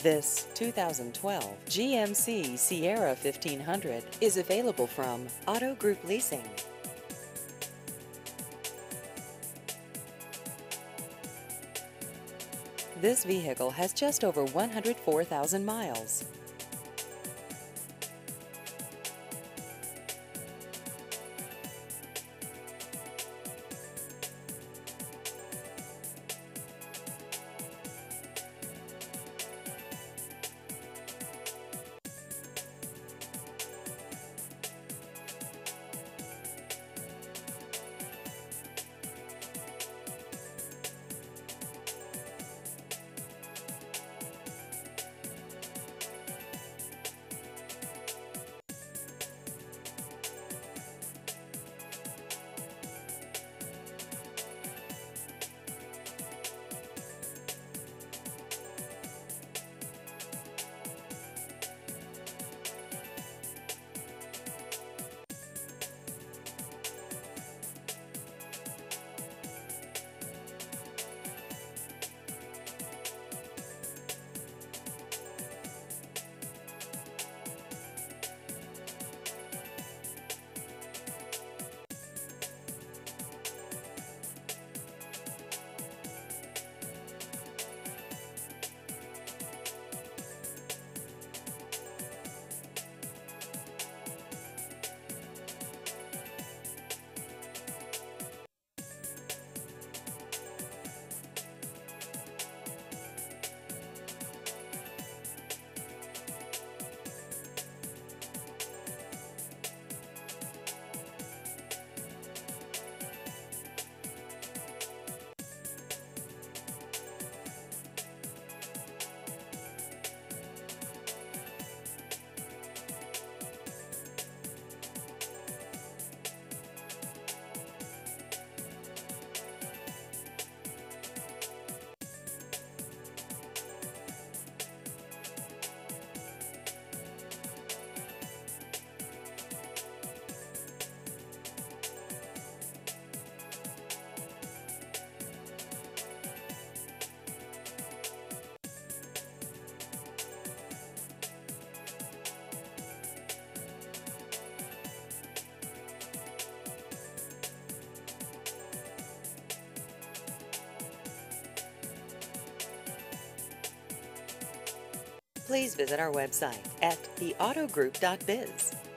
This 2012 GMC Sierra 1500 is available from Auto Group Leasing. This vehicle has just over 104,000 miles. Please visit our website at theautogroup.biz.